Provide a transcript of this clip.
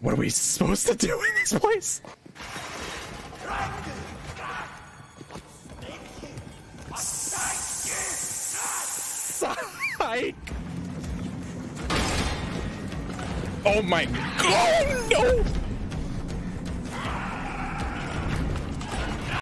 What are we supposed to do in this place? Psych! Oh my god, no!